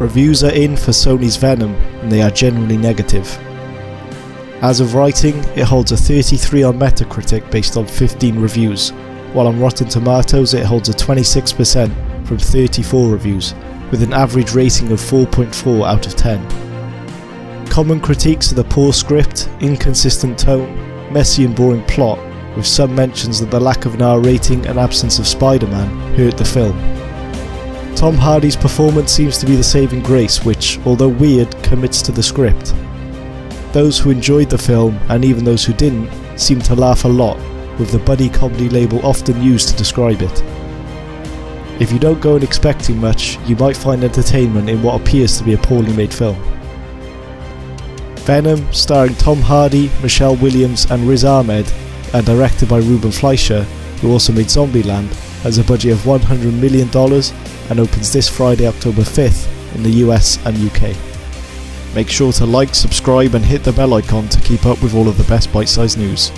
reviews are in for Sony's Venom and they are generally negative. As of writing, it holds a 33 on Metacritic based on 15 reviews, while on Rotten Tomatoes it holds a 26% from 34 reviews, with an average rating of 4.4 out of 10. Common critiques are the poor script, inconsistent tone, messy and boring plot, with some mentions that the lack of an R rating and absence of Spider-Man hurt the film. Tom Hardy's performance seems to be the saving grace which, although weird, commits to the script. Those who enjoyed the film, and even those who didn't, seem to laugh a lot, with the buddy comedy label often used to describe it. If you don't go in expecting much, you might find entertainment in what appears to be a poorly made film. Venom, starring Tom Hardy, Michelle Williams and Riz Ahmed, and directed by Ruben Fleischer, who also made Zombieland, has a budget of $100 million and opens this Friday, October 5th in the US and UK. Make sure to like, subscribe and hit the bell icon to keep up with all of the best bite-sized news.